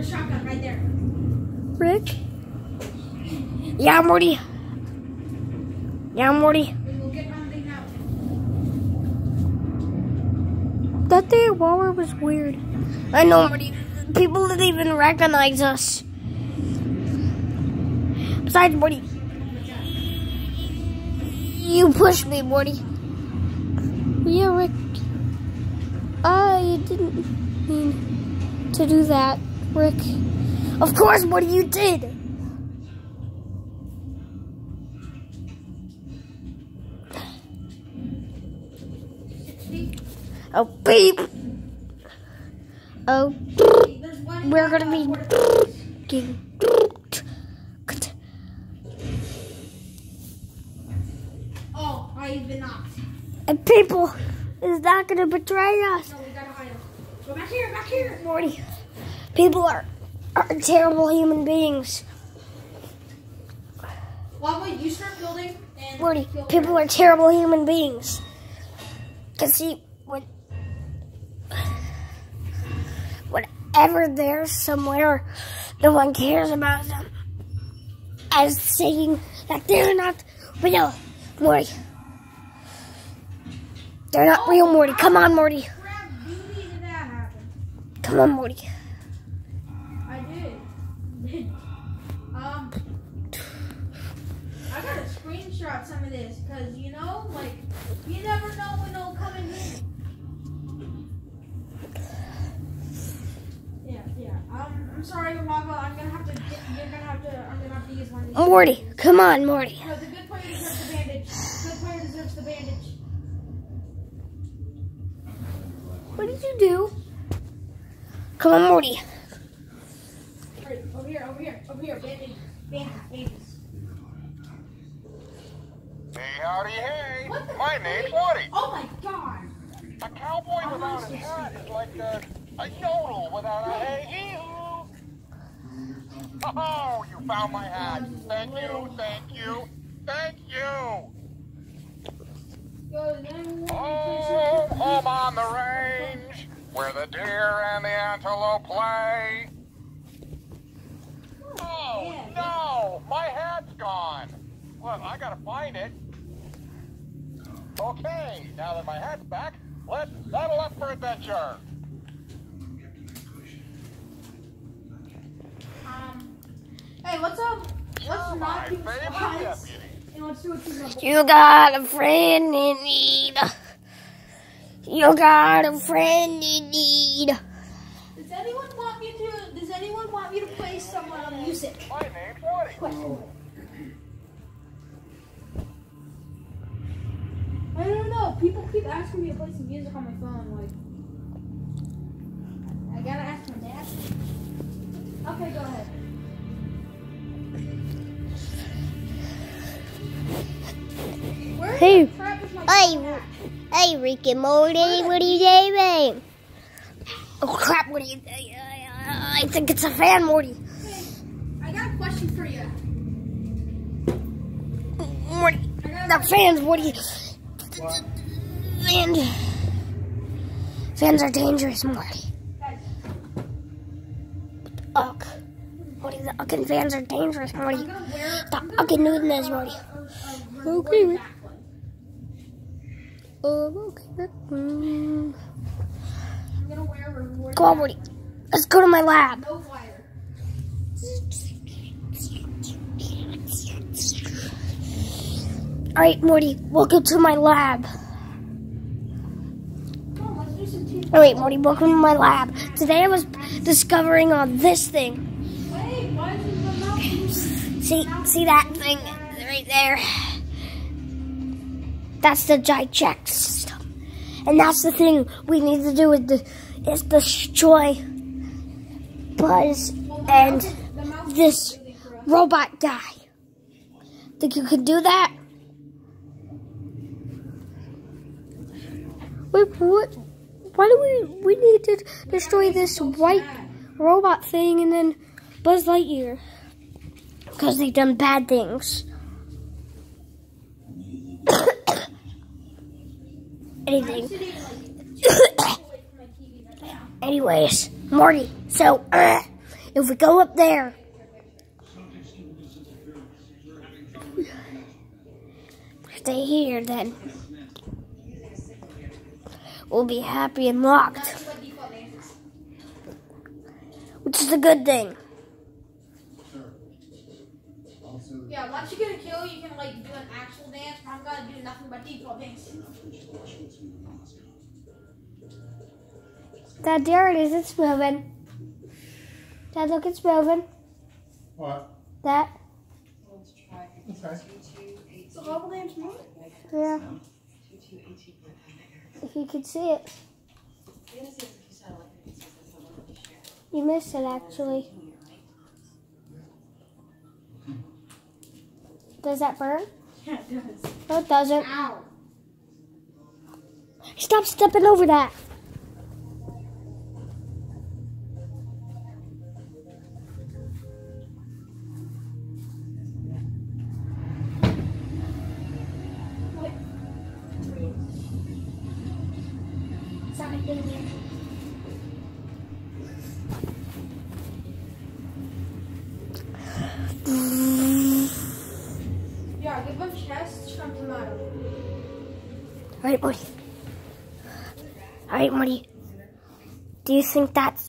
a shotgun right there. Rick? Yeah, Morty. Yeah, Morty. We will get something out. That day at Walmart was weird. I know, Morty. People didn't even recognize us. Besides, Morty. You pushed me, Morty. Yeah, Rick. I didn't mean to do that, Rick. Of course, Morty, you did. Oh, beep. Oh, we're gonna be. getting- Oh, I've been knocked. And people is not gonna betray us, No, we gotta hide him. Go back here, back here. Morty. People are are terrible human beings. Lava, you start building and Morty, people are terrible human beings. Cause see, when whenever they're somewhere, no one cares about them. As saying that they're not real, Morty. They're not real, Morty. Come on, Morty. Oh, crap, beauty did that happen? Come on, Morty. Gotta screenshot some of this because you know, like, you never know when it'll come in handy. Yeah, yeah. Um, I'm sorry, Lava. I'm gonna have to. Get, you're gonna have to. I'm gonna have to use one of these. Morty, come on, Morty. No, the good player deserves the bandage. Good player deserves the bandage. What did you do? Come on, Morty. Over here, over here, over here. Bandage, bandage, bandage. Hey, howdy, hey. My name's Woody. Oh my god. A cowboy oh, without a hat is like a, a yodel without a hey hee-hoo. Oh, you found my hat. Thank you, thank you, thank you. Yo, Oh, home on the range, where the deer and the antelope play. Oh, oh no, my hat's gone. Well, I gotta find it. Okay, now that my hat's back, let's settle up for adventure. Um, hey, what's up? let's You're not my do favorite slides, deputy. and let's do a team. You got a friend in need. You got a friend in need. Does anyone want me to? Does anyone want me to play some uh, music? My name's Woody. Question. People keep asking me to play some music on my phone. Like, I gotta ask my dad. Okay, go ahead. Where Hey. the crap is my Hey. Hey, Rick and Morty, what are you doing? Oh crap, what are you I think it's a fan, Morty. Hey, I got a question for you. Morty, I got a the fans, Morty. And fans are dangerous, Morty. Guys, Ugh. Morty, the fucking fans are dangerous. Stop I'm fucking Morty. a- a Okay, Rick. Oh, okay. Mm. A Roy Come on, Morty. Let's go to my lab. No flyer. All right, Morty, welcome to my lab. All right, Morty, welcome to my lab. Today I was discovering on this thing. See, see that thing right there? That's the Gycheck system, and that's the thing we need to do is, the, is destroy Buzz and this robot guy. Think you could do that? Wait, what? Why do we we need to destroy this white robot thing and then Buzz Lightyear? Because they've done bad things. Anything. Anyways, Morty. So, uh, if we go up there, stay here, then we'll be happy and locked, That's what default dances. which is a good thing. Yeah, once you get a kill, you can like do an actual dance. But I'm gonna do nothing but default dance. Dad, there it is. It's moving. Dad, look, it's moving. What? That, Okay. So global dance move. yeah. If you could see it, you missed it actually. Does that burn? Yeah, it does. No, it doesn't. Ow. Stop stepping over that. Yeah, give him chest from tomato. All right, Morty. All right, Morty. Do you think that's